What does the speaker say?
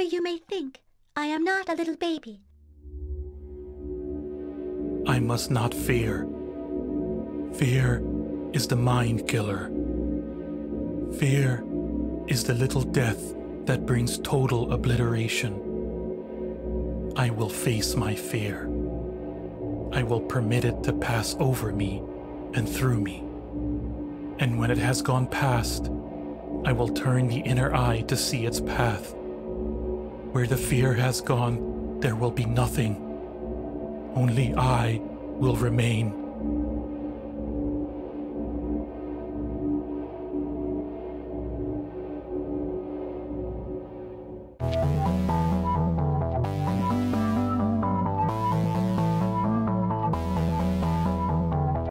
Whatever you may think, I am not a little baby. I must not fear. Fear is the mind killer. Fear is the little death that brings total obliteration. I will face my fear. I will permit it to pass over me and through me. And when it has gone past, I will turn the inner eye to see its path. Where the fear has gone, there will be nothing. Only I will remain.